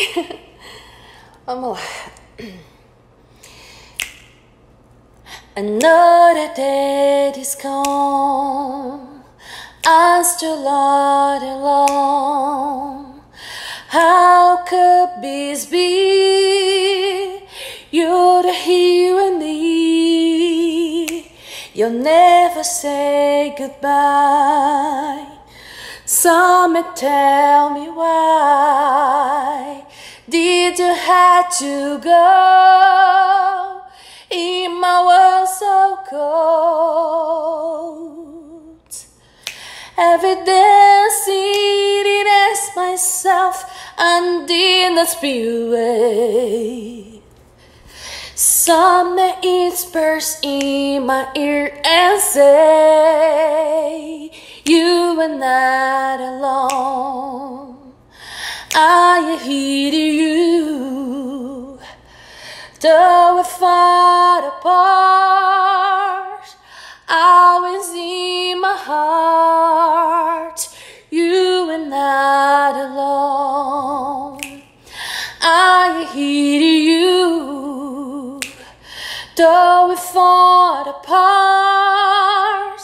Vamos lá. Another day is gone. I'm still all alone. How could this be? You're the here and me. You'll never say goodbye. Some tell me why to go in my world so cold? Every day sitting as myself and in the spillway. Some it burst in my ear and say, You are not alone. I hear though we're far apart. Always in my heart, you are not alone. I hear you, though we're far apart.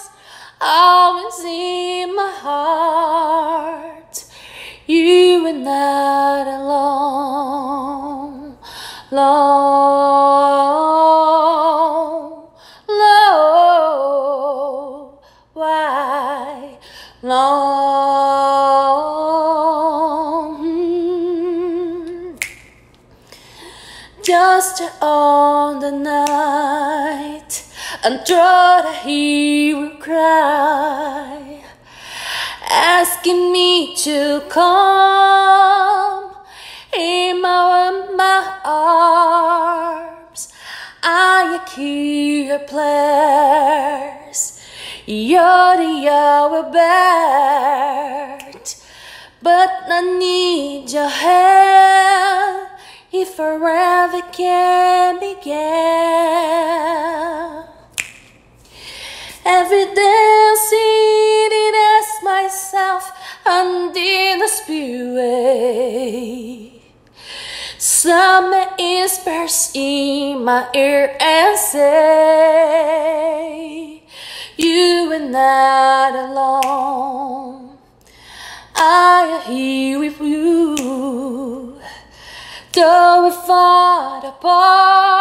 Always in my heart, you are not alone. Just on the night, to hear you cry, asking me to come in my, my arms. I hear your prayers. You're the Yahweh bird, but I need your help forever can begin. Every day I see it as myself and the spirit. some whispers in my ear and say, You are not alone. I am here with you we're far apart.